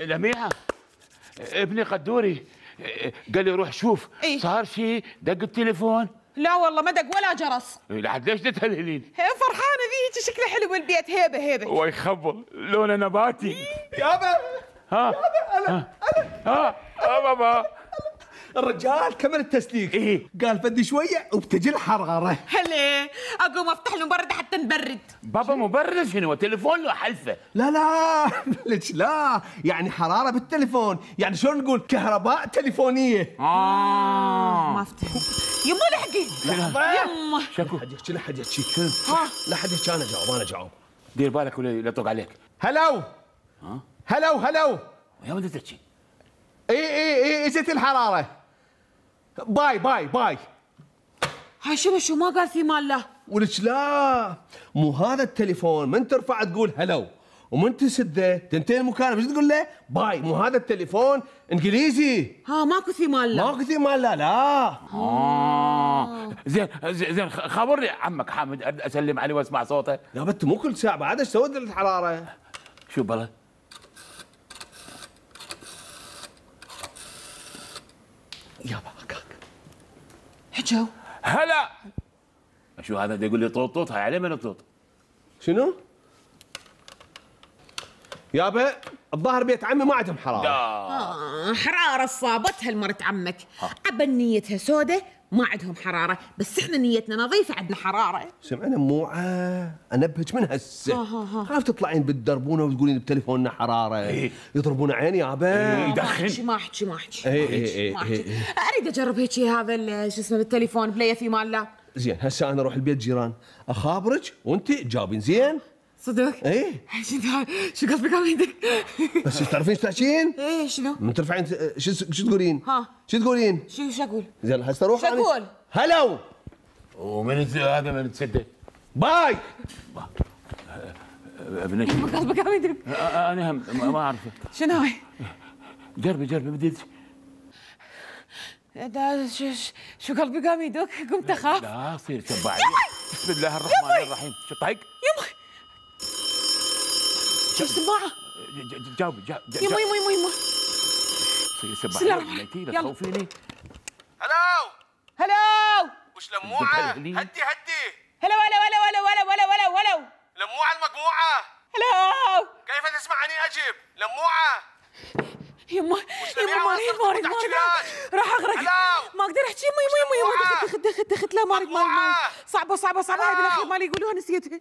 لميعة. ابني قدوري. قال لي روح شوف. إيه؟ صار شيء دق التليفون. لا والله ما دق ولا جرس. لحد ليش تتهللين؟ فرحانة ذي هيك شكله حلو البيت هيبة هيبة. ويخبل لونه نباتي. يابا. ها؟ ها؟ ها؟ ها بابا. الرجال كمل التسليك. إيه؟ قال بدي شوية وبتجي الحراره هلا أقوم أفتح له مبرد حتى نبرد. بابا مبرد شنو؟ تليفون له حلفة. لا لا ليش لا يعني حرارة بالتليفون. يعني شلون نقول؟ كهرباء تليفونية. آه. ما أفتح. يما لحقي. يما. شكو؟ لا حد يحكي لا حد يحكي. ها. لا حد يحكي. أنا جاوب أنا جاوب. دير بالك ولا لا يطق عليك. هلو. هلو هلو. يا ولد تحكي اي اي اي إجت الحرارة. bye bye bye. هاي شنو شو ما قال في مال له ولك لا؟ مو هذا التليفون من ترفع تقول هلو؟ ومن تسده تنتهي المكالمه إيش تقول له؟ باي مو هذا التليفون إنجليزي. ها ماكو في مال له ما كثير ما لا. لا آه. زين زين خبرني. عمك حامد أريد أسلم عليه واسمع صوته. يا بت مو كل ساعة بعد. إيش سوت الحراره؟ شو بلا؟ يابا. حجو هلا. شو هذا دا يقول لي طوط طوط؟ هاي عليه من الطوط. شنو؟ يابا الظاهر بيت عمي ما عندهم حرارة. آه حرارة صابتها المرت عمك. عبا نيتها سودة ما عندهم حرارة بس إحنا نيتنا نظيفة عندنا حرارة سمعنا موعة انبهك من هسه. خاف تطلعين بالدربونة وتقولين بتليفوننا حرارة إيه. يضربون عيني يابا إيه. ما يدخن. احكي ما أحكي ما أحكي إيه، إيه، إيه، ما. إيه، أريد أجرب هيك هذا شو اسمه بالتليفون بليه في مال لا زين هسه أنا أروح البيت جيران أخابرك وأنت تجاوبين زين صدق إيه شو شو قصدك عميدك بس تعرفين إيش تحكين؟ إيه شنو من ترفعين شو شو تقولين؟ ها. شو تقولين؟ شو شو أقول زين هسه أروح شو أنا. أقول؟ هلو ومن هذا من تسده باي ابن شو قصدك عميدك أنا هم ما ما اعرف شنو هاي جربي جربي بدي ده شو شو- شو قلبي قام يدق قمت اخاف لا صير تبعي بسم الله الرحمن الرحيم شو طيق يما شو السماعة ج- ج- جاوبي جا- جا- يما يما يما يما صير بسم الله الرحمن يلا. تخوفيني هلو هلو وش لموعة؟ هدي، هدي هلا ولا ولا ولا ولا ولا ولا ولا لموعة المقموعة هلو كيف تسمعني اجب لموعة يما يما ما ماري تحكيلاش. راح اغرق. ما أقدر احكي يما يما يما دخت دخت دخت لا ماري ماري ماري مجموعة. صعبة صعبة صعبة هاي. بالاخير مالي يقولوها نسيتها